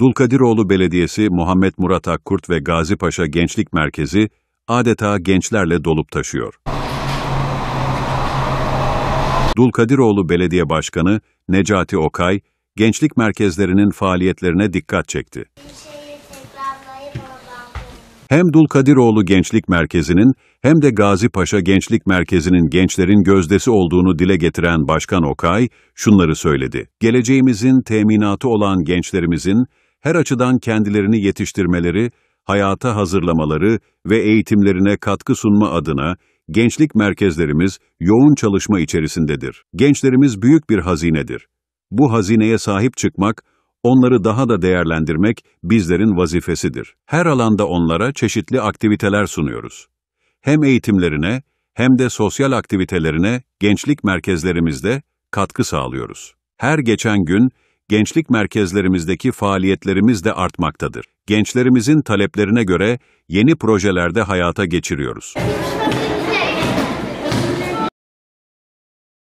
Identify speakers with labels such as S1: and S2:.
S1: Dulkadiroğlu Belediyesi, Muhammed Murat Akkurt ve Gazi Paşa Gençlik Merkezi adeta gençlerle dolup taşıyor. Dulkadiroğlu Belediye Başkanı Necati Okay, gençlik merkezlerinin faaliyetlerine dikkat çekti. Hem Dulkadiroğlu Gençlik Merkezi'nin hem de Gazi Paşa Gençlik Merkezi'nin gençlerin gözdesi olduğunu dile getiren Başkan Okay şunları söyledi. Geleceğimizin teminatı olan gençlerimizin her açıdan kendilerini yetiştirmeleri, hayata hazırlamaları ve eğitimlerine katkı sunma adına gençlik merkezlerimiz yoğun çalışma içerisindedir. Gençlerimiz büyük bir hazinedir. Bu hazineye sahip çıkmak, onları daha da değerlendirmek bizlerin vazifesidir. Her alanda onlara çeşitli aktiviteler sunuyoruz. Hem eğitimlerine hem de sosyal aktivitelerine gençlik merkezlerimizde katkı sağlıyoruz. Her geçen gün gençlik merkezlerimizdeki faaliyetlerimiz de artmaktadır. Gençlerimizin taleplerine göre yeni projelerde hayata geçiriyoruz.